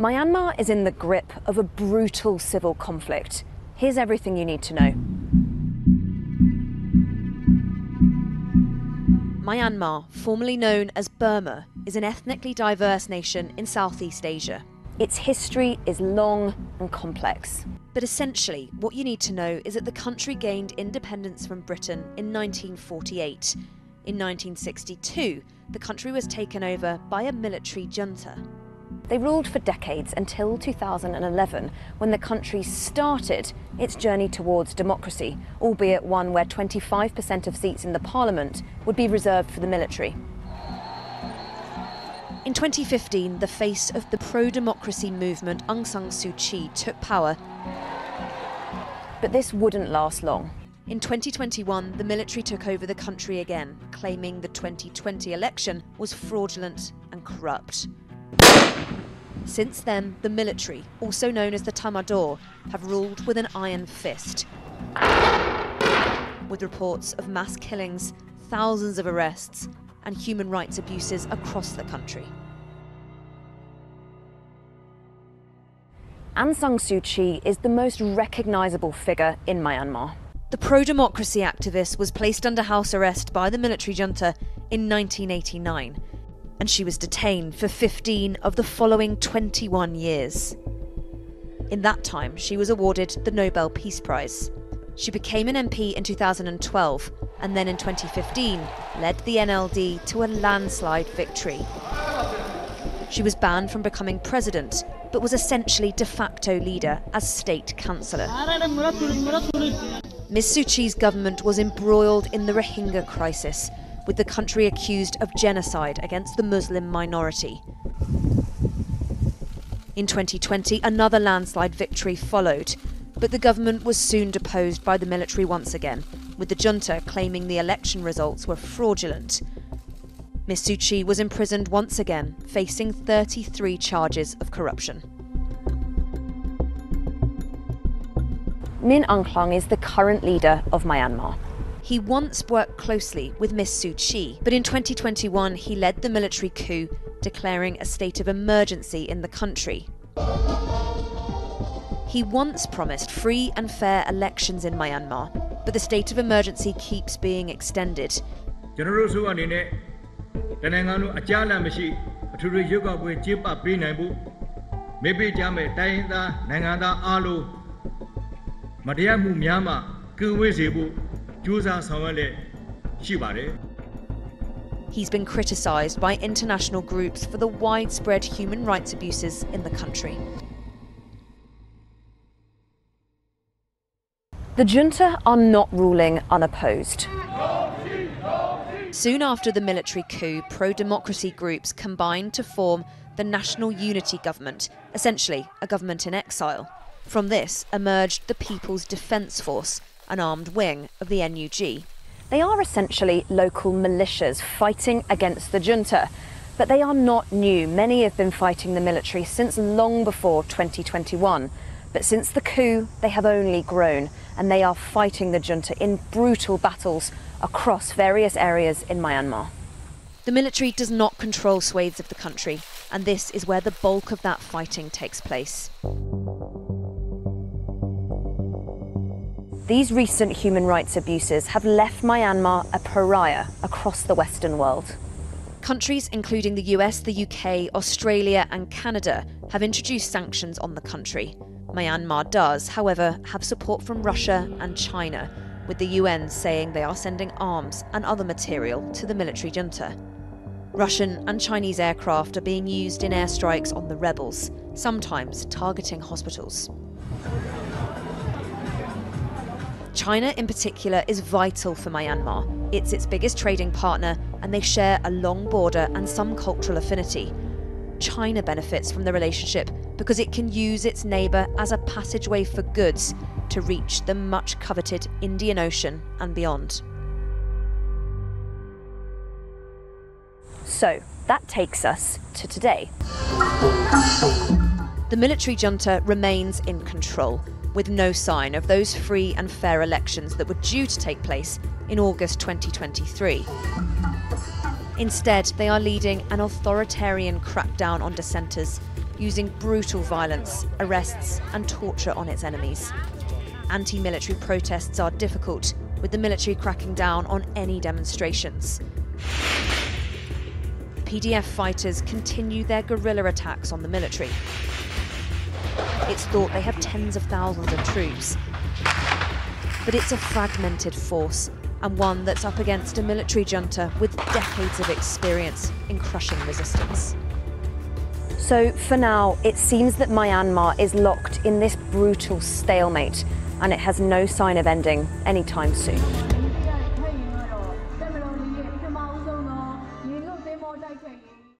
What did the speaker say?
Myanmar is in the grip of a brutal civil conflict. Here's everything you need to know. Myanmar, formerly known as Burma, is an ethnically diverse nation in Southeast Asia. Its history is long and complex. But essentially, what you need to know is that the country gained independence from Britain in 1948. In 1962, the country was taken over by a military junta. They ruled for decades until 2011, when the country started its journey towards democracy, albeit one where 25% of seats in the parliament would be reserved for the military. In 2015, the face of the pro democracy movement Aung San Suu Kyi took power. But this wouldn't last long. In 2021, the military took over the country again, claiming the 2020 election was fraudulent and corrupt. Since then, the military, also known as the Tatmadaw, have ruled with an iron fist. With reports of mass killings, thousands of arrests, and human rights abuses across the country. Aung San Suu Kyi is the most recognisable figure in Myanmar. The pro democracy activist was placed under house arrest by the military junta in 1989, and she was detained for 15 of the following 21 years. In that time, she was awarded the Nobel Peace Prize. She became an MP in 2012 and then in 2015 led the NLD to a landslide victory. She was banned from becoming president, but was essentially de facto leader as state counsellor. Ms Suu Kyi's government was embroiled in the Rohingya crisis, with the country accused of genocide against the Muslim minority. In 2020, another landslide victory followed, but the government was soon deposed by the military once again, with the junta claiming the election results were fraudulent. Suu was imprisoned once again, facing 33 charges of corruption. Min Aung Hlaing is the current leader of Myanmar. He once worked closely with Ms Suu Kyi, but in 2021 he led the military coup, declaring a state of emergency in the country. He once promised free and fair elections in Myanmar, but the state of emergency keeps being extended. ကျွန်တော်တို့ဆိုအနေနဲ့တနင်္ဂနွေအကြမ်းလန့်မရှိအထူးရွေးကောက်ပွဲကျင်းပပေးနိုင်ဖို့မေပေးကြမဲ့တိုင်းရင်းသားနိုင်ငံသားအားလုံးမတရားမှုများမှကင်းဝေးစေဖို့ He's been criticised by international groups for the widespread human rights abuses in the country. The junta are not ruling unopposed. Soon after the military coup, pro democracy groups combined to form the National Unity Government, essentially a government in exile. From this emerged the People's Defence Force, an armed wing of the NUG. They are essentially local militias fighting against the junta, but they are not new. Many have been fighting the military since long before 2021. But since the coup, they have only grown, and they are fighting the junta in brutal battles across various areas in Myanmar. The military does not control swathes of the country, and this is where the bulk of that fighting takes place. These recent human rights abuses have left Myanmar a pariah across the Western world. Countries including the US, the UK, Australia, and Canada have introduced sanctions on the country. Myanmar does, however, have support from Russia and China, with the UN saying they are sending arms and other material to the military junta. Russian and Chinese aircraft are being used in airstrikes on the rebels, sometimes targeting hospitals. China, in particular, is vital for Myanmar. It's its biggest trading partner, and they share a long border and some cultural affinity. China benefits from the relationship because it can use its neighbour as a passageway for goods to reach the much coveted Indian Ocean and beyond. So that takes us to today. The military junta remains in control, with no sign of those free and fair elections that were due to take place in August 2023. Instead, they are leading an authoritarian crackdown on dissenters, using brutal violence, arrests, and torture on its enemies. Anti military protests are difficult, with the military cracking down on any demonstrations. PDF fighters continue their guerrilla attacks on the military. It's thought they have tens of thousands of troops. But it's a fragmented force, and one that's up against a military junta with decades of experience in crushing resistance. So for now, it seems that Myanmar is locked in this brutal stalemate, and it has no sign of ending anytime soon.